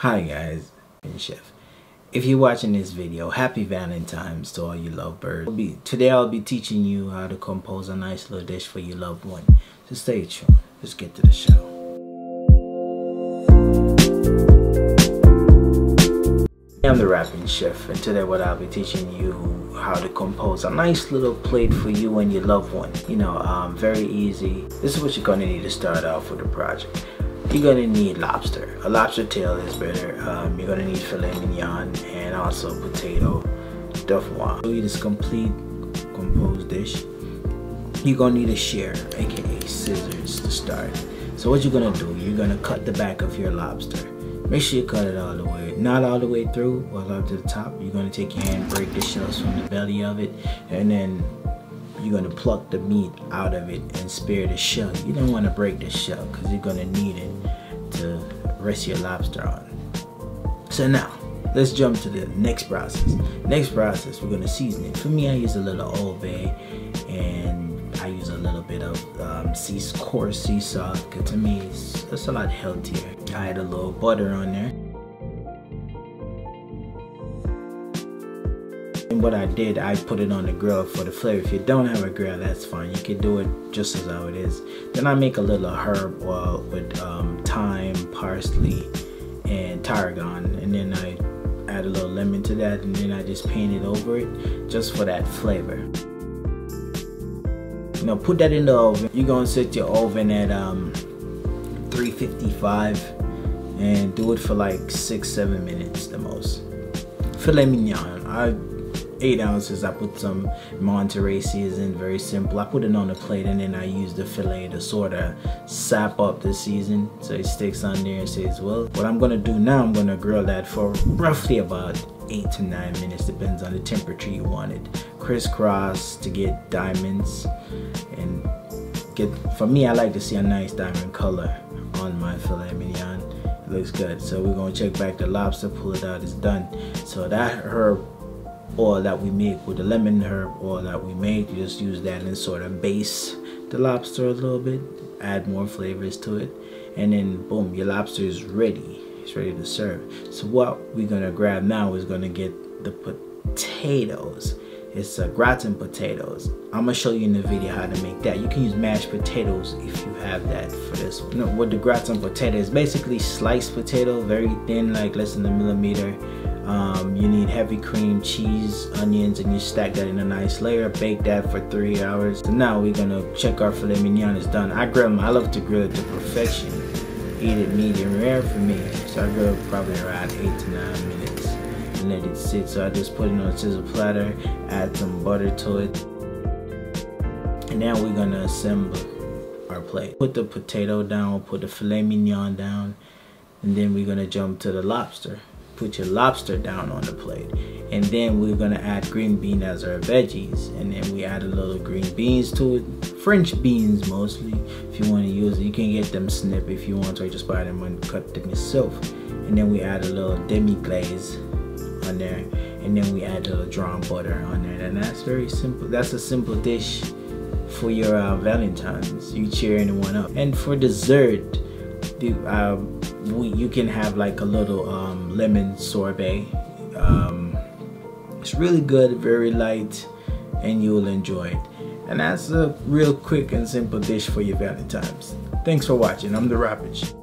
Hi guys, I'm Chef. If you're watching this video, happy Valentine's to all you lovebirds. Be, today I'll be teaching you how to compose a nice little dish for your loved one. So stay tuned. Let's get to the show. I'm the rapping chef and today what I'll be teaching you how to compose a nice little plate for you and your loved one. You know, um, very easy. This is what you're gonna need to start off with the project you're gonna need lobster. A lobster tail is better. Um, you're gonna need filet mignon and also potato dauphinoise. So you this complete composed dish. You're gonna need a shear, aka scissors to start. So what you're gonna do, you're gonna cut the back of your lobster. Make sure you cut it all the way, not all the way through, but up to the top. You're gonna take your hand, break the shells from the belly of it, and then you're gonna pluck the meat out of it and spare the shell. You don't wanna break the shell because you're gonna need it to rest your lobster on. So now, let's jump to the next process. Next process, we're gonna season it. For me, I use a little Old Bay and I use a little bit of um, sea, coarse sea salt because to me, it's, it's a lot healthier. I add a little butter on there. And what I did, I put it on the grill for the flavor. If you don't have a grill, that's fine. You can do it just as how it is. Then I make a little herb oil with um, thyme, parsley, and tarragon. And then I add a little lemon to that. And then I just paint it over it just for that flavor. Now put that in the oven. You're gonna set your oven at um, 355 and do it for like six, seven minutes the most. Filet mignon. I eight ounces. I put some Montreal season, very simple. I put it on a plate and then I use the filet to sort of sap up the season so it sticks on there and says, well, what I'm gonna do now, I'm gonna grill that for roughly about eight to nine minutes, depends on the temperature you want it. Crisscross to get diamonds and get, for me, I like to see a nice diamond color on my filet mignon. It looks good. So we're gonna check back the lobster, pull it out, it's done. So that herb oil that we make with the lemon herb oil that we made you just use that and sort of base the lobster a little bit add more flavors to it and then boom your lobster is ready. It's ready to serve. So what we're gonna grab now is gonna get the potatoes. It's a gratin potatoes. I'm gonna show you in the video how to make that. You can use mashed potatoes if you have that for this one. You know, what the gratin potato is basically sliced potato very thin like less than a millimeter um, you need heavy cream, cheese, onions, and you stack that in a nice layer. Bake that for three hours. So now we're gonna check our filet mignon is done. I grill them. I love to grill it to perfection. Eat it medium rare for me. So I grill probably around eight to nine minutes and let it sit. So I just put it on a scissor platter, add some butter to it. And now we're gonna assemble our plate. Put the potato down, put the filet mignon down, and then we're gonna jump to the lobster put your lobster down on the plate. And then we're gonna add green bean as our veggies. And then we add a little green beans to it. French beans mostly, if you wanna use it. You can get them snip if you want to, or just buy them and cut them yourself. And then we add a little demi-glaze on there. And then we add a little drawn butter on there. And that's very simple. That's a simple dish for your uh, Valentine's. You cheer anyone up. And for dessert, the, uh, we, you can have like a little lemon sorbet. Um, it's really good, very light, and you'll enjoy it. And that's a real quick and simple dish for your Valentine's. Thanks for watching. I'm the Rappage.